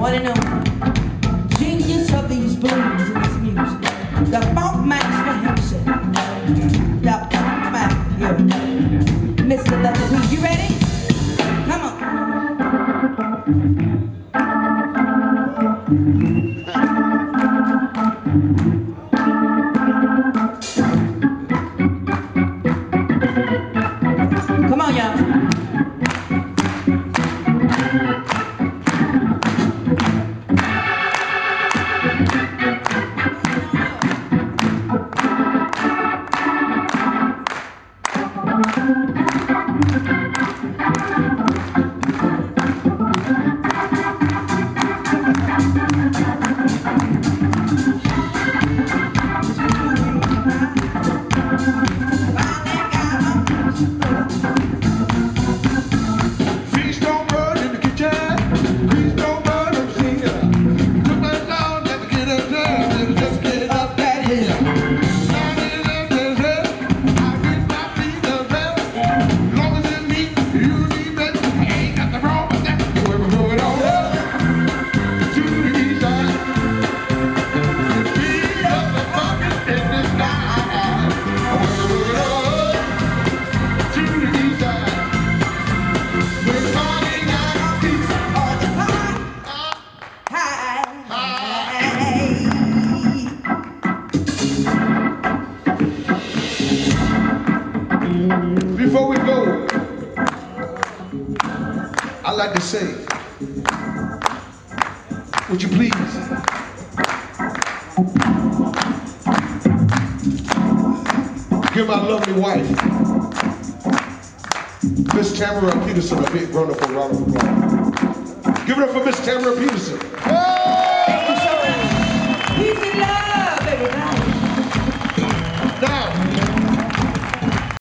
one and only. be saved. Would you please? Give my lovely wife, Miss Tamara Peterson, a big round of applause. Give it up for Miss Tamara Peterson. Hey!